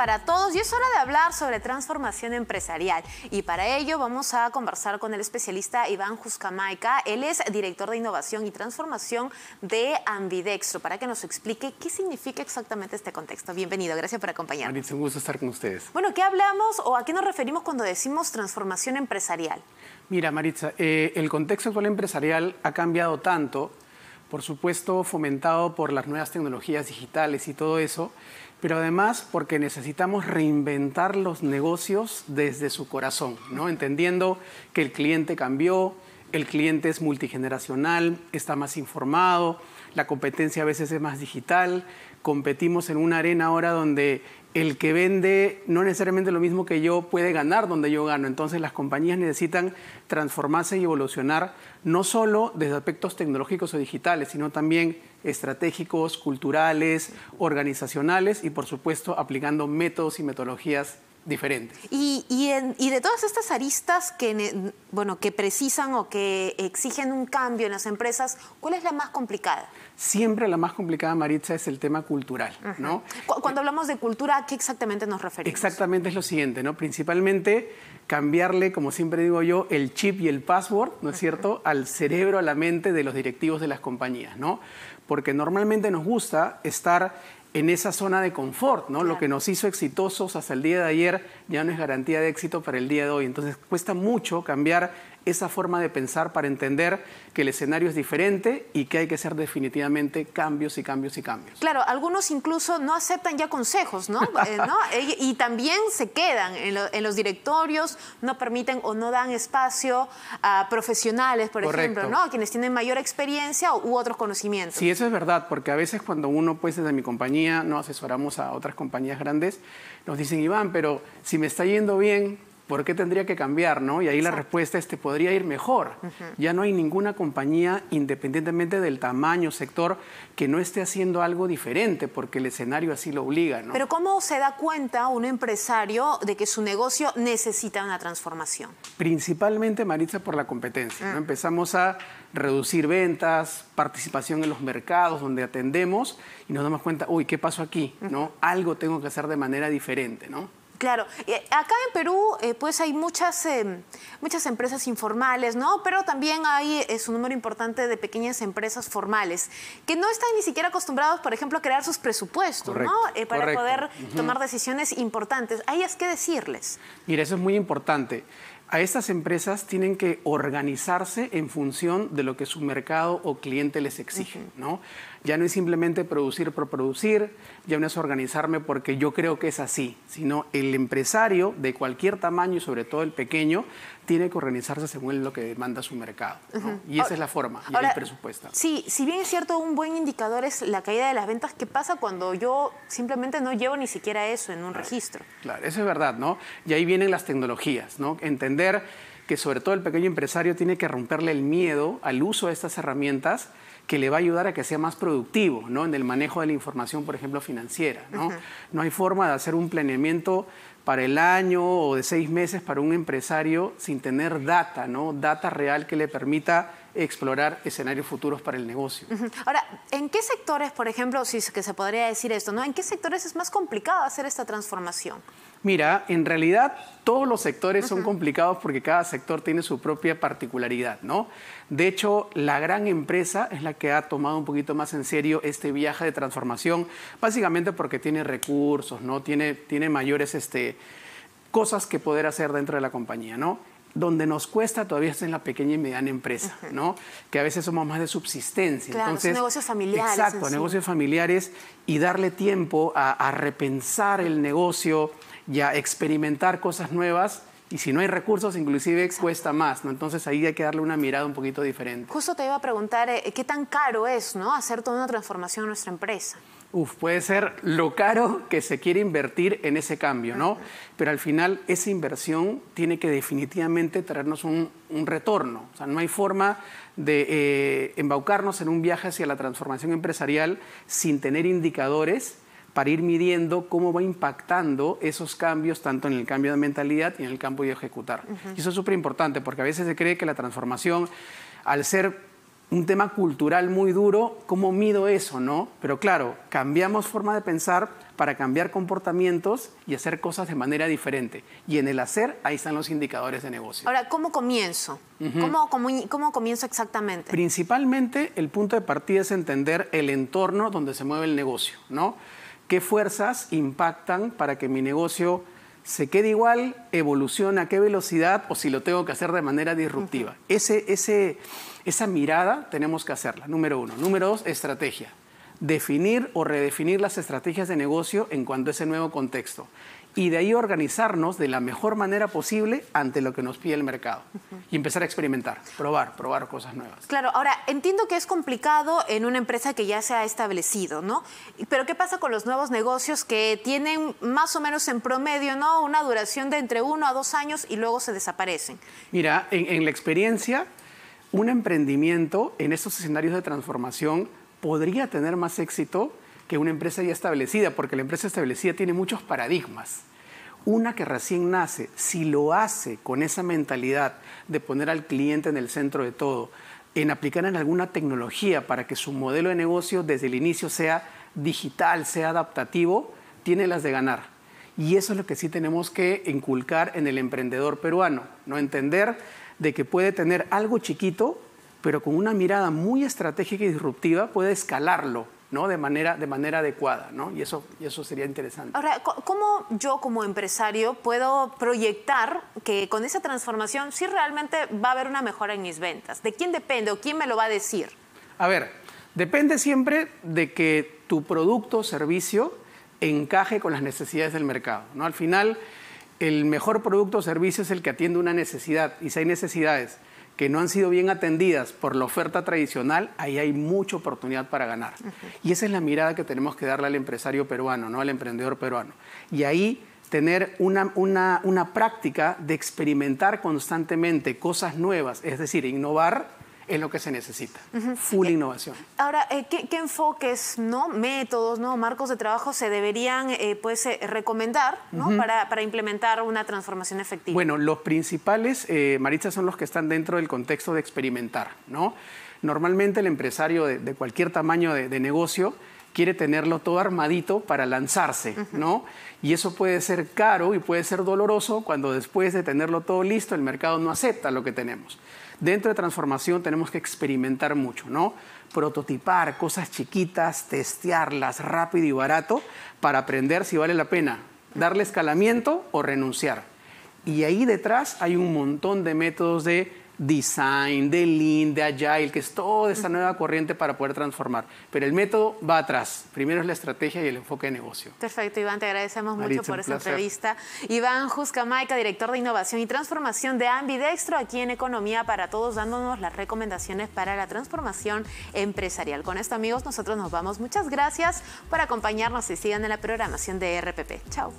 para todos y es hora de hablar sobre transformación empresarial. Y para ello vamos a conversar con el especialista Iván Juscamaica. Él es director de innovación y transformación de Ambidextro para que nos explique qué significa exactamente este contexto. Bienvenido, gracias por acompañarnos. Maritza, un gusto estar con ustedes. Bueno, ¿qué hablamos o a qué nos referimos cuando decimos transformación empresarial? Mira, Maritza, eh, el contexto actual empresarial ha cambiado tanto, por supuesto fomentado por las nuevas tecnologías digitales y todo eso, pero además porque necesitamos reinventar los negocios desde su corazón, ¿no? entendiendo que el cliente cambió, el cliente es multigeneracional, está más informado, la competencia a veces es más digital, competimos en una arena ahora donde el que vende no necesariamente lo mismo que yo puede ganar donde yo gano. Entonces las compañías necesitan transformarse y evolucionar no solo desde aspectos tecnológicos o digitales, sino también estratégicos, culturales, organizacionales y por supuesto aplicando métodos y metodologías diferentes. Y, de todas estas aristas que, bueno, que precisan o que exigen un cambio en las empresas, ¿cuál es la más complicada? Siempre la más complicada, Maritza, es el tema cultural, ¿no? Cuando hablamos de cultura, ¿a qué exactamente nos referimos? Exactamente es lo siguiente, ¿no? Principalmente cambiarle, como siempre digo yo, el chip y el password, ¿no es cierto?, al cerebro, a la mente de los directivos de las compañías, ¿no? Porque normalmente nos gusta estar en esa zona de confort, ¿no? Lo que nos hizo exitosos hasta el día de ayer ya no es garantía de éxito para el día de hoy. Entonces cuesta mucho cambiar esa forma de pensar para entender que el escenario es diferente y que hay que hacer definitivamente cambios y cambios y cambios. Claro, algunos incluso no aceptan ya consejos, ¿no? Eh, y también se quedan en, los directorios, no permiten o no dan espacio a profesionales, por ejemplo, ¿no? A quienes tienen mayor experiencia u otros conocimientos. Sí, eso es verdad, porque a veces cuando uno, pues desde mi compañía, no asesoramos a otras compañías grandes, nos dicen, Iván, pero si me está yendo bien, ¿por qué tendría que cambiar? ¿no? Y ahí la respuesta es, te podría ir mejor. Ya no hay ninguna compañía, independientemente del tamaño, sector, que no esté haciendo algo diferente, porque el escenario así lo obliga. Pero ¿cómo se da cuenta un empresario de que su negocio necesita una transformación? Principalmente, Maritza, por la competencia. Empezamos a reducir ventas, participación en los mercados donde atendemos y nos damos cuenta, uy, ¿qué pasó aquí? ¿no? Algo tengo que hacer de manera diferente, ¿no? Claro, eh, acá en Perú eh, pues hay muchas, em, muchas empresas informales, ¿no? Pero también hay es un número importante de pequeñas empresas formales que no están ni siquiera acostumbrados, por ejemplo, a crear sus presupuestos, ¿no? Eh, para poder tomar decisiones importantes. ¿Hay es que decirles? Mira, eso es muy importante a estas empresas tienen que organizarse en función de lo que su mercado o cliente les exige, ¿no? Ya no es simplemente producir por producir, ya no es organizarme porque yo creo que es así, sino el empresario de cualquier tamaño y sobre todo el pequeño tiene que organizarse según lo que demanda su mercado. Y esa es la forma, y el presupuesto. Sí, si bien es cierto, un buen indicador es la caída de las ventas, ¿qué pasa cuando yo simplemente no llevo ni siquiera eso en un registro? Claro, eso es verdad, ¿no? Y ahí vienen las tecnologías, ¿no? Entender que sobre todo el pequeño empresario tiene que romperle el miedo al uso de estas herramientas que le va a ayudar a que sea más productivo ¿no? en el manejo de la información, por ejemplo, financiera. ¿no? no hay forma de hacer un planeamiento para el año o de seis meses para un empresario sin tener data, ¿no? data real que le permita explorar escenarios futuros para el negocio. Ahora, ¿en qué sectores, por ejemplo, si es que se podría decir esto, ¿no? ¿En qué sectores es más complicado hacer esta transformación? Mira, en realidad todos los sectores son complicados porque cada sector tiene su propia particularidad, ¿no? De hecho, la gran empresa es la que ha tomado un poquito más en serio este viaje de transformación, básicamente porque tiene recursos, ¿no? Tiene, tiene mayores este, cosas que poder hacer dentro de la compañía, ¿no? donde nos cuesta todavía es en la pequeña y mediana empresa, ¿no? Que a veces somos más de subsistencia. Claro, Entonces, negocios familiares. Exacto, negocios familiares y darle tiempo a repensar el negocio, ya experimentar cosas nuevas y si no hay recursos, inclusive cuesta más, ¿no? Entonces ahí hay que darle una mirada un poquito diferente. Justo te iba a preguntar, eh, ¿qué tan caro es, ¿no? Hacer toda una transformación en nuestra empresa. Uf, puede ser lo caro que se quiere invertir en ese cambio, ¿no? Pero al final esa inversión tiene que definitivamente traernos un, retorno. O sea, no hay forma de eh, embaucarnos en un viaje hacia la transformación empresarial sin tener indicadores para ir midiendo cómo va impactando esos cambios, tanto en el cambio de mentalidad y en el campo de ejecutar. Y eso es súper importante, porque a veces se cree que la transformación, al ser un tema cultural muy duro, ¿cómo mido eso, no? Pero claro, cambiamos forma de pensar para cambiar comportamientos y hacer cosas de manera diferente. Y en el hacer, ahí están los indicadores de negocio. Ahora, ¿cómo comienzo? ¿Cómo, cómo, comienzo exactamente? Principalmente, el punto de partida es entender el entorno donde se mueve el negocio, ¿no? ¿Qué fuerzas impactan para que mi negocio se quede igual, evoluciona a qué velocidad o si lo tengo que hacer de manera disruptiva? ese, ese, esa mirada tenemos que hacerla, número uno. Número dos, estrategia definir o redefinir las estrategias de negocio en cuanto a ese nuevo contexto. Y de ahí organizarnos de la mejor manera posible ante lo que nos pide el mercado. Y empezar a experimentar, probar, probar cosas nuevas. Claro, ahora entiendo que es complicado en una empresa que ya se ha establecido, ¿no? Pero ¿qué pasa con los nuevos negocios que tienen más o menos en promedio, ¿no? Una duración de entre uno a dos años y luego se desaparecen. Mira, en, en la experiencia, un emprendimiento en estos escenarios de transformación podría tener más éxito que una empresa ya establecida, porque la empresa establecida tiene muchos paradigmas. Una que recién nace, si lo hace con esa mentalidad de poner al cliente en el centro de todo, en aplicar en alguna tecnología para que su modelo de negocio desde el inicio sea digital, sea adaptativo, tiene las de ganar. Y eso es lo que sí tenemos que inculcar en el emprendedor peruano, no entender de que puede tener algo chiquito pero con una mirada muy estratégica y disruptiva puede escalarlo ¿no? de, manera, de manera adecuada, ¿no? y, eso, y eso sería interesante. Ahora, ¿cómo yo como empresario puedo proyectar que con esa transformación sí realmente va a haber una mejora en mis ventas? ¿De quién depende o quién me lo va a decir? A ver, depende siempre de que tu producto o servicio encaje con las necesidades del mercado. ¿no? Al final, el mejor producto o servicio es el que atiende una necesidad, y si hay necesidades que no han sido bien atendidas por la oferta tradicional, ahí hay mucha oportunidad para ganar. Y esa es la mirada que tenemos que darle al empresario peruano, ¿no? al emprendedor peruano. Y ahí tener una, una, una práctica de experimentar constantemente cosas nuevas, es decir, innovar es lo que se necesita. Full innovación. Ahora, eh, ¿qué, enfoques, no, métodos, no, marcos de trabajo se deberían eh, pues, eh, recomendar para, para, implementar una transformación efectiva? Bueno, los principales, Maritza, son los que están dentro del contexto de experimentar. ¿no? Normalmente el empresario de, cualquier tamaño de, negocio quiere tenerlo todo armadito para lanzarse, ¿no? Y eso puede ser caro y puede ser doloroso cuando después de tenerlo todo listo el mercado no acepta lo que tenemos. Dentro de transformación tenemos que experimentar mucho, ¿no? Prototipar cosas chiquitas, testearlas rápido y barato para aprender si vale la pena darle escalamiento o renunciar. Y ahí detrás hay un montón de métodos de design, de lean, de agile, que es toda esta nueva corriente para poder transformar. Pero el método va atrás. Primero es la estrategia y el enfoque de negocio. Perfecto, Iván, te agradecemos mucho por esta entrevista. Iván Juscamaica, director de innovación y transformación de Ambidextro, aquí en Economía para Todos, dándonos las recomendaciones para la transformación empresarial. Con esto, amigos, nosotros nos vamos. Muchas gracias por acompañarnos y sigan en la programación de RPP. Chao.